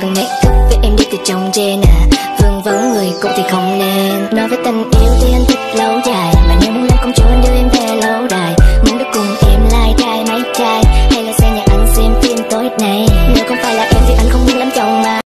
cần này thức với em đi từ trong gen à vương vấn người cũng thì không nên. Nói với tình yêu thì anh thích lâu dài. Mà nếu muốn làm không cho anh đưa em về lâu đài. Muốn được cùng em lai like, trai máy trai hay là xe nhà anh xem phim tối nay. Nếu không phải là em